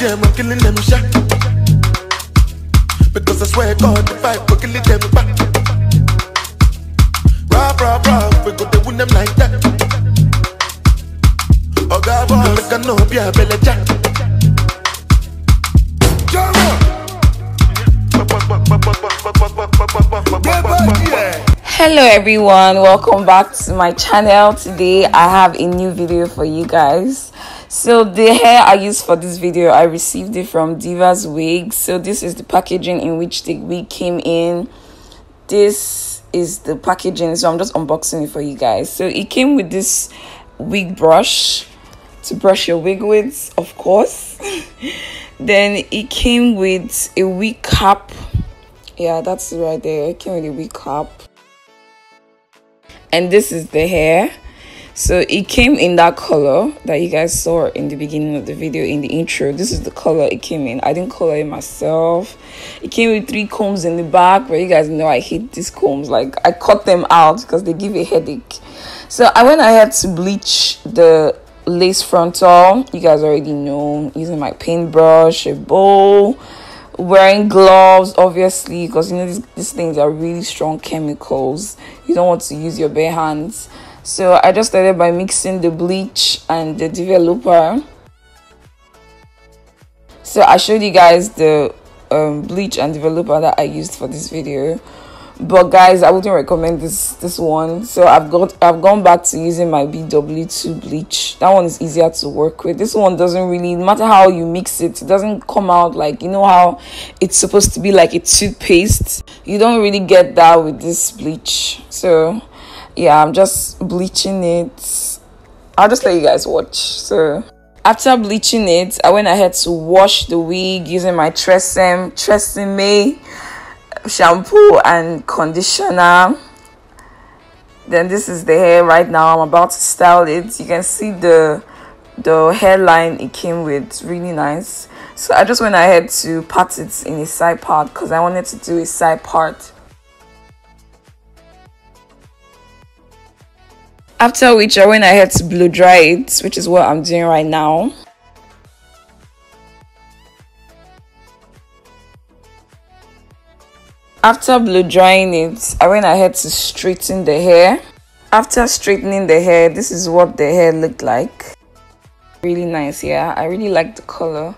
BCM, I'm killing them shot. Because I swear God, the fight, we're them back. Rah, rah, rah, we go to win them like that. Oh, God, boy, make a no be a belly jack. hello everyone welcome back to my channel today i have a new video for you guys so the hair i used for this video i received it from divas wig so this is the packaging in which the wig came in. This is the packaging. So i'm just unboxing it for you guys. So it came with this wig brush to brush your wig with of course. Then it came with a wig cap. Yeah that's right there. It came with a wig cap. And this is the hair so it came in that color that you guys saw in the beginning of the video in the intro. This is the color it came in. I didn't color it myself. It came with three combs in the back but you guys know i hate these combs. Like i cut them out because they give a headache. So i went ahead to bleach the lace frontal. You guys already know using my paintbrush a bowl wearing gloves obviously because you know these, these things are really strong chemicals. You don't want to use your bare hands so i just started by mixing the bleach and the developer. So i showed you guys the um, bleach and developer that i used for this video. But guys i wouldn't recommend this this one. So i've got i've gone back to using my bw2 bleach. That one is easier to work with. This one doesn't really no matter how you mix it it doesn't come out like you know how it's supposed to be like a toothpaste? You don't really get that with this bleach. So yeah i'm just bleaching it. I'll just let you guys watch. So after bleaching it i went ahead to wash the wig using my TRESemmé TRESemmé shampoo and conditioner. Then this is the hair right now. I'm about to style it. You can see the the hairline. It came with really nice. So i just went ahead to part it in a side part because i wanted to do a side part after which i went ahead to blow dry it which is what i'm doing right now After blow drying it, I went ahead to straighten the hair. After straightening the hair, this is what the hair looked like. Really nice, yeah. I really like the color.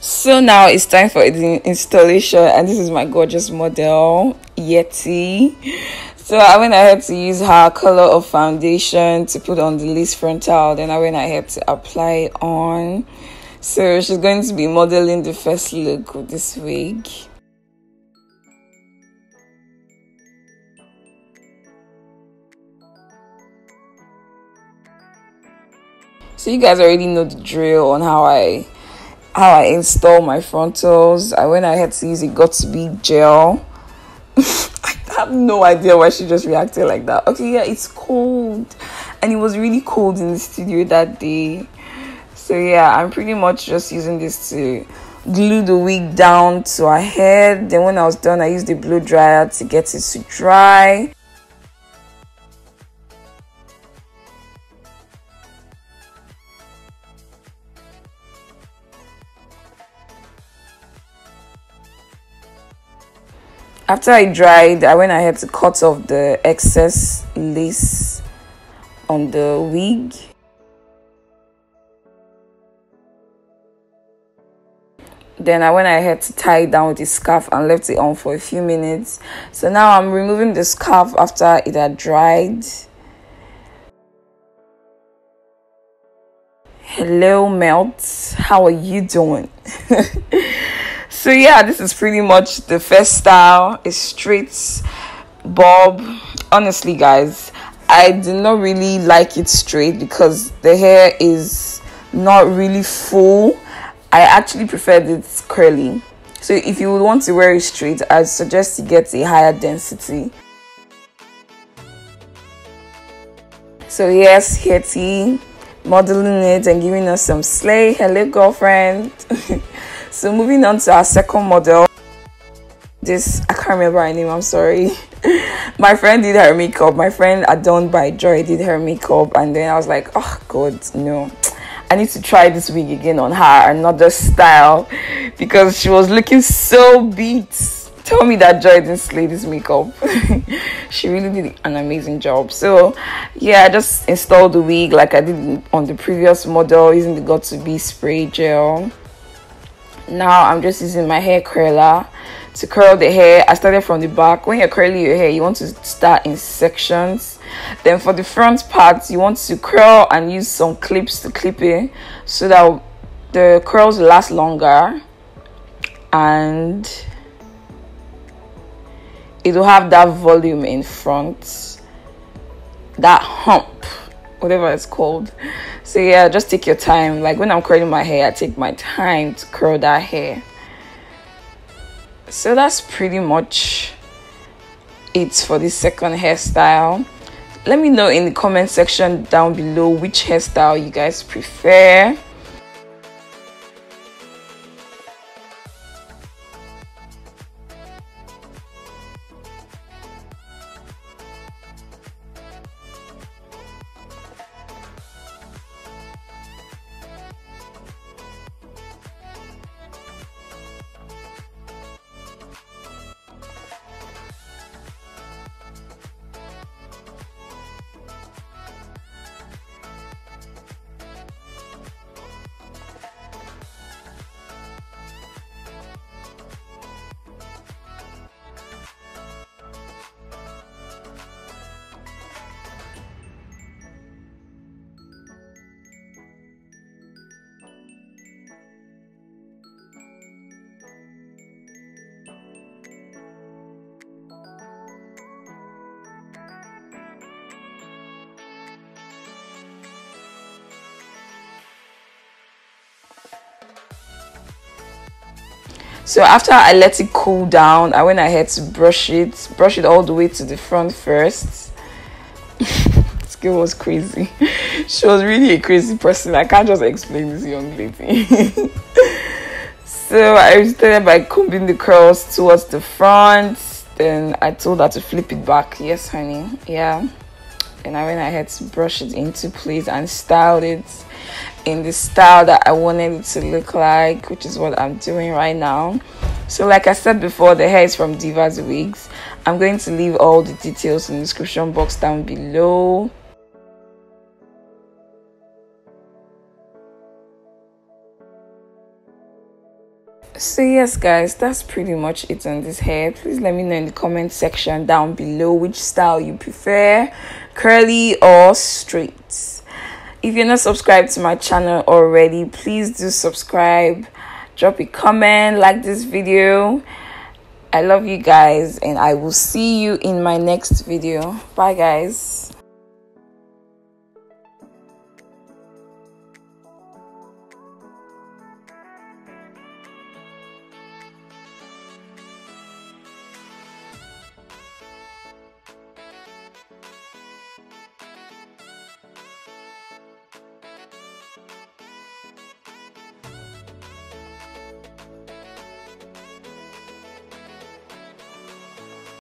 So now it's time for the installation and this is my gorgeous model, Yeti. So I went ahead to use her color of foundation to put on the lace frontal. Then I went ahead to apply it on. So she's going to be modeling the first look with this wig. so you guys already know the drill on how i how i install my frontals i went ahead to use a got to be gel have no idea why she just reacted like that. Okay yeah it's cold. And it was really cold in the studio that day. So yeah i'm pretty much just using this to glue the wig down to her head. Then when i was done i used the blow dryer to get it to dry after I dried, I went ahead to cut off the excess lace on the wig. Then I went ahead to tie it down with the scarf and left it on for a few minutes. So now I'm removing the scarf after it had dried. Hello, Melt. How are you doing? so yeah this is pretty much the first style. A straight bob. Honestly guys i did not really like it straight because the hair is not really full. I actually preferred it curly. So if you would want to wear it straight i suggest you get a higher density. So yes Hetty modeling it and giving us some slay. Hello girlfriend so moving on to our second model this i can't remember her name i'm sorry my friend did her makeup my friend adorned by joy did her makeup and then i was like oh god no i need to try this wig again on her, another style, because she was looking so beat. Tell me that Joy didn't slay this makeup. she really did an amazing job. So, yeah, I just installed the wig like I did on the previous model using the Got to Be spray gel. Now I'm just using my hair curler to curl the hair. I started from the back. When you're curling your hair you want to start in sections. Then for the front part you want to curl and use some clips to clip it so that the curls last longer and it will have that volume in front that hump whatever it's called. So yeah just take your time. Like when i'm curling my hair i take my time to curl that hair. So that's pretty much it for the second hairstyle. Let me know in the comment section down below which hairstyle you guys prefer so after i let it cool down i went ahead to brush it brush it all the way to the front first. This girl was crazy. She was really a crazy person. I can't just explain this young lady. So i started by combing the curls towards the front. Then i told her to flip it back. Yes honey. Yeah. And i went ahead to brush it into place and styled it in the style that I wanted it to look like, which is what I'm doing right now. So like I said before, the hair is from Divas Wigs. I'm going to leave all the details in the description box down below. so yes guys that's pretty much it on this hair please let me know in the comment section down below which style you prefer curly or straight if you're not subscribed to my channel already please do subscribe drop a comment like this video. I love you guys and i will see you in my next video. Bye guys